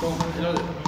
Kom, gör det.